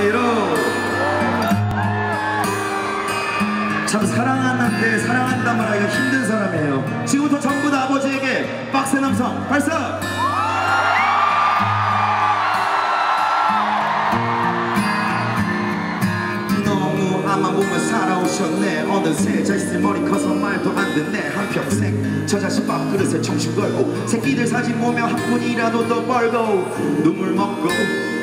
소리로. 참 사랑하는데 사랑한단 말하기가 힘든 사람이에요. 지금부터 전부 다 아버지에게 빡센 남성 발사 앞만 보면 살아오셨네. 어느새 자식 머리 커서 말도 안 듣네. 한평생 저 자식 밥그릇에 정신 걸고 새끼들 사진 보며 한 푼이라도 더 벌고 눈물 먹고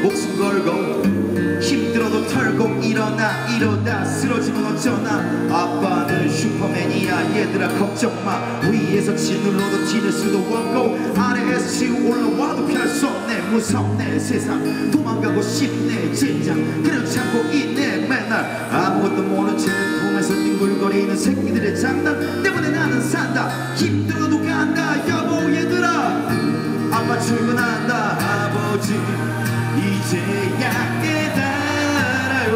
목숨 걸고 힘들어도 털고 일어나 이러다 쓰러지면 어쩌나. 아빠는 슈퍼맨이야. 얘들아 걱정마. 위에서 짓눌러도 지낼 수도 없고 아래에서 치고 올라와도 피할 수 없네. 무섭네. 세상 도망가고 싶네. 젠장 그냥 참고 있네. 맨날 아 새끼들의 장난 때문에 나는 산다. 힘들어도 간다. 여보 얘들아. 아빠 출근한다. 아버지 이제야 깨달아요.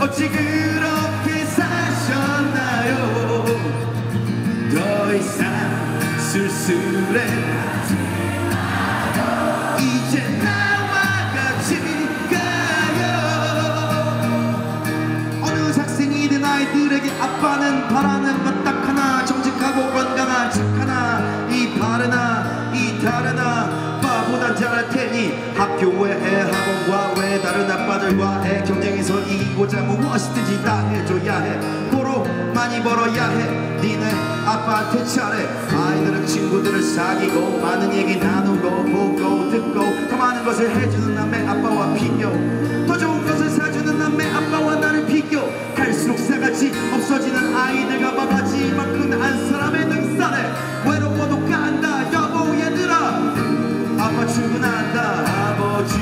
어찌 그렇게 사셨나요? 더 이상 쓸쓸해 아빠는 바라는 것 딱 하나 정직하고 건강한 책 하나 이 바르나 이 다르나 바보단 잘할 테니 학교 외에 학원과 외 다른 아빠들과의 경쟁에서 이기고자 무엇이든지 다 해줘야 해. 도로 많이 벌어야 해. 니네 아빠한테 잘해 아이들은 친구들을 사귀고 많은 얘기 나누고 보고 듣고 더 많은 것을 해주는 남의 아빠와 비교 없어지는 아이들과 바가지만큼 한 사람의 능살에 외로워도 간다. 여보 얘들아. 아빠 출근한다. 아버지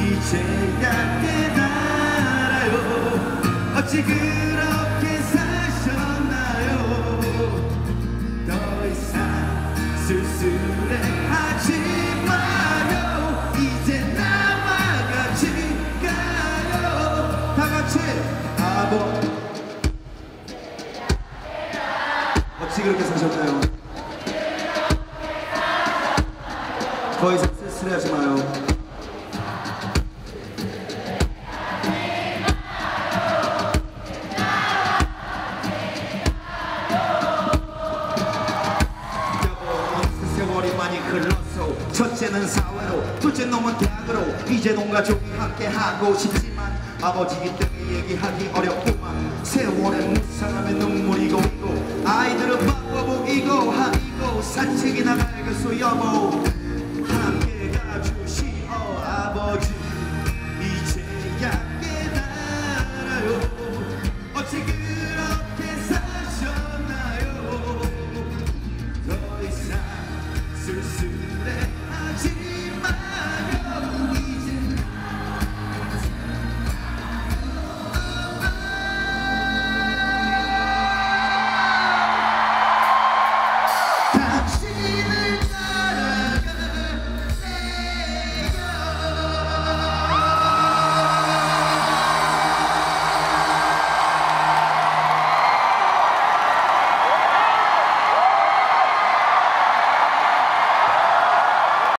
이제야 깨달아요. 어찌 그렇게 사셨나요? 더 이상 쓸쓸해 하지 마요. 이제 나와 같이 가요. 다 같이 아버. 어 그렇게 사셨나요? 더 이상 마요. 어느새 세월이 많이 흘렀어 첫째는 사회로 둘째 놈은 대학으로 이제 온 가족이 함께 하고 싶지만 아버지 때문에 얘기하기 어렵구만. 세월의 무상함에 눈물이 고이고 아이들은 바빠 보이고 하이고 산책이나 가야겠어 여보